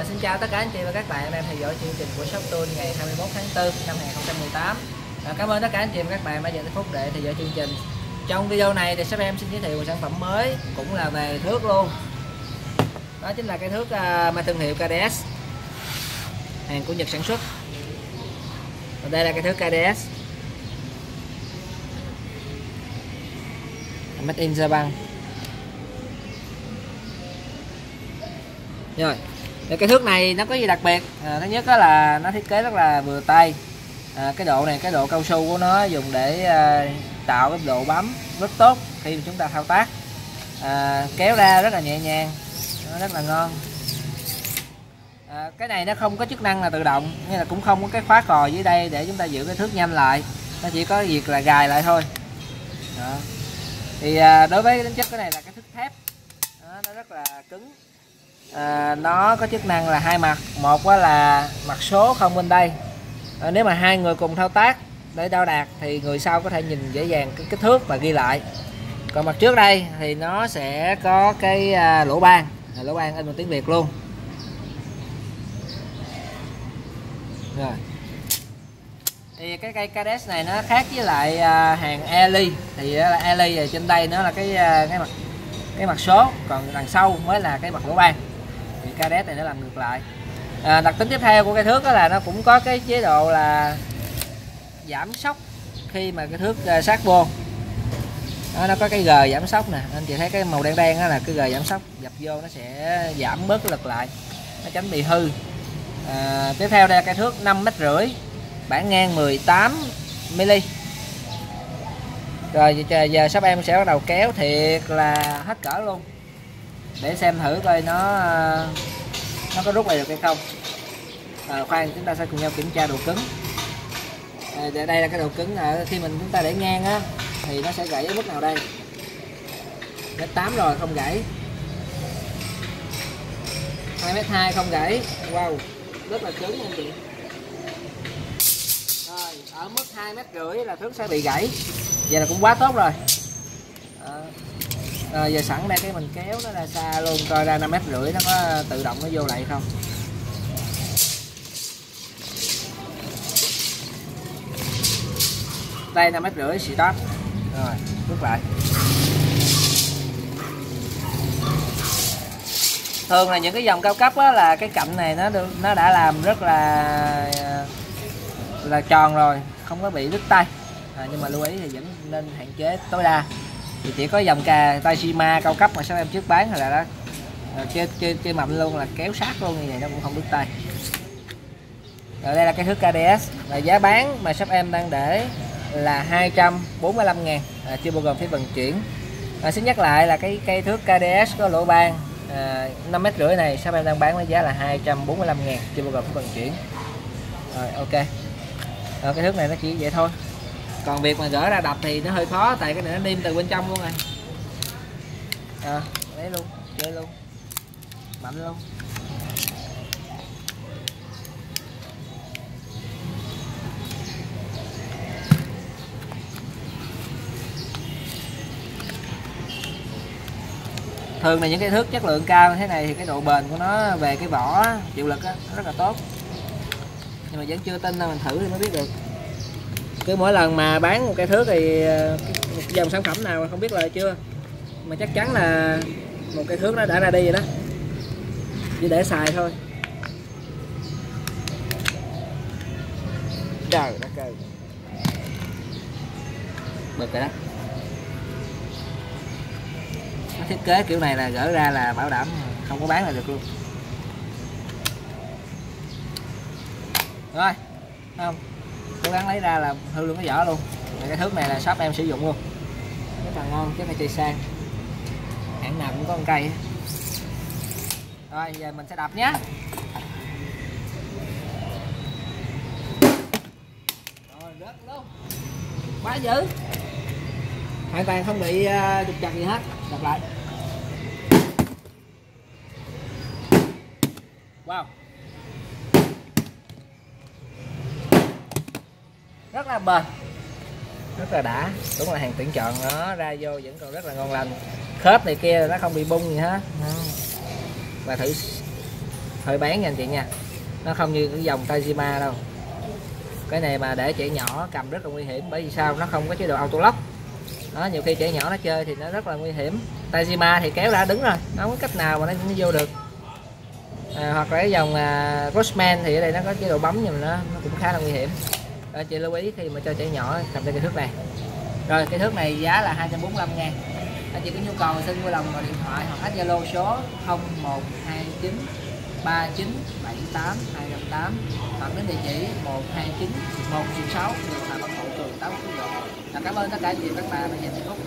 À, xin chào tất cả anh chị và các bạn đang theo dõi chương trình của Shop Tool ngày 21 tháng 4 năm 2018 à, Cảm ơn tất cả anh chị và các bạn đã dành phút để theo dõi chương trình. Trong video này thì shop em xin giới thiệu một sản phẩm mới cũng là về thước luôn. Đó chính là cái thước uh, mang thương hiệu KDS Hàng của Nhật sản xuất. Và đây là cái thước KDS Made in Japan. Rồi thì cái thước này nó có gì đặc biệt? À, thứ nhất đó là nó thiết kế rất là vừa tay. À, cái độ này cái độ cao su của nó dùng để à, tạo cái độ bấm rất tốt khi mà chúng ta thao tác. À, kéo ra rất là nhẹ nhàng nó rất là ngon. À, cái này nó không có chức năng là tự động như là cũng không có cái khóa cò dưới đây để chúng ta giữ cái thước nhanh lại. Nó chỉ có việc là gài lại thôi. Đó. thì à, đối với tính chất cái này là cái thước thép. Đó, nó rất là cứng à, nó có chức năng là hai mặt. Một là mặt số không bên đây. À, nếu mà hai người cùng thao tác để đo đạt thì người sau có thể nhìn dễ dàng cái kích thước và ghi lại. Còn mặt trước đây thì nó sẽ có cái à, lỗ ban. À, lỗ ban in bằng tiếng Việt luôn. Rồi. Thì cái cây KDS này nó khác với lại à, hàng Eli thì là Eli trên đây nó là cái à, cái mặt cái mặt số. Còn đằng sau mới là cái mặt lỗ ban thì cadet này nó làm ngược lại. À, đặc tính tiếp theo của cái thước đó là nó cũng có cái chế độ là giảm sóc khi mà cái thước uh, sát vô. Đó, nó có cái g giảm sóc nè anh chị thấy cái màu đen đen đó là cái g giảm sóc dập vô nó sẽ giảm bớt cái lực lại nó tránh bị hư. À, tiếp theo đây là cái thước 5 mét rưỡi bản ngang 18 mm rồi giờ, giờ sắp em sẽ bắt đầu kéo thiệt là hết cỡ luôn để xem thử coi nó ờ, nó có rút lại được hay không. À, khoan chúng ta sẽ cùng nhau kiểm tra độ cứng. À, đây là cái độ cứng à, khi mình chúng ta để ngang á thì nó sẽ gãy ở mức nào đây? Mét tám rồi không gãy. Hai mét hai không gãy. Wow rất là cứng anh chị. Rồi ở mức hai mét rưỡi là thước sẽ bị gãy. Vậy là cũng quá tốt rồi. À, à, giờ sẵn đây cái mình kéo nó ra xa luôn coi ra năm mét rưỡi nó có tự động nó vô lại không? Đây năm mét rưỡi stop rồi rút lại. Thường là những cái dòng cao cấp á, là cái cạnh này nó được nó đã làm rất là ờ, là tròn rồi không có bị đứt tay. À, nhưng mà lưu ý thì vẫn nên hạn chế tối đa thì chỉ có dòng cà Tajima cao cấp mà sao em trước bán là đó. Chơi chơi chơi mầm luôn là kéo sát luôn như vậy nó cũng không đứt tay. Rồi đây là cái thước KDS là giá bán mà shop em đang để là 245 ngàn. À, chưa bao gồm phí vận chuyển. À, xin nhắc lại là cái cây thước KDS có lỗ ban à, 5 mét rưỡi này shop em đang bán với giá là 245 ngàn chưa bao gồm phí vận chuyển. Rồi ok. Rồi, cái thước này nó chỉ vậy thôi còn việc mà gỡ ra đập thì nó hơi khó tại cái này nó niêm từ bên trong luôn rồi à, ờ, lấy luôn chơi luôn. Mạnh luôn. Thường là những cái thước chất lượng cao như thế này thì cái độ bền của nó về cái vỏ chịu lực á, rất là tốt. Nhưng mà vẫn chưa tin đâu mình thử thì mới biết được cứ mỗi lần mà bán một cái thước thì ờ, một dòng sản phẩm nào không biết là chưa? Mà chắc chắn là một cái thước nó đã ra đi rồi đó. Chỉ để xài thôi. Trời đất ơi. Bực rồi đó. Nó thiết kế kiểu này là gỡ ra là bảo đảm không có bán là được luôn. Rồi không cố gắng lấy ra là hư luôn cái vỏ luôn. Cái thước này là shop em sử dụng luôn. Rất là ngon chứ này cây sang. Hãng nào cũng có con cây rồi giờ mình sẽ đập nhé rồi rớt luôn. Quá dữ. Hoàn toàn không bị uh, chặt gì hết. Đập lại. Wow. Rất là bền. Rất là đã. Đúng là hàng tuyển chọn nó ra vô vẫn còn rất là ngon lành. Khớp này kia nó không bị bung gì hết. Và thử hơi bán nha anh chị nha. Nó không như cái dòng Tajima đâu. Cái này mà để trẻ nhỏ cầm rất là nguy hiểm. Bởi vì sao? Nó không có chế độ auto lock đó nhiều khi trẻ nhỏ nó chơi thì nó rất là nguy hiểm. Tajima thì kéo đã đứng rồi. Nó không có cách nào mà nó, nó vô được. À, hoặc là cái dòng uh, Roseman thì ở đây nó có chế độ bấm nhưng mà nó, nó cũng khá là nguy hiểm rồi chị lưu ý khi mà cho trẻ nhỏ, cầm trên cái thước này rồi cái thước này giá là 245 ngàn. Anh chị có nhu cầu xin vui lòng gọi điện thoại hoặc add zalo số 0129 3978 258 hoặc đến địa chỉ 129 116 đường Phạm Văn Hậu Trường Táo Phú Độ. Cảm ơn tất cả chị các bạn đã dành phút